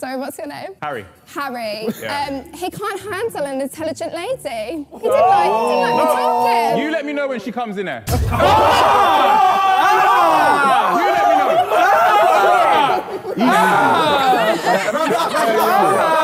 Sorry, what's your name? Harry. Harry. Yeah. Um, he can't handle an intelligent lady. He didn't like, he oh. didn't like me talking. You let me know when she comes in there. Ah! You let me know. Ah!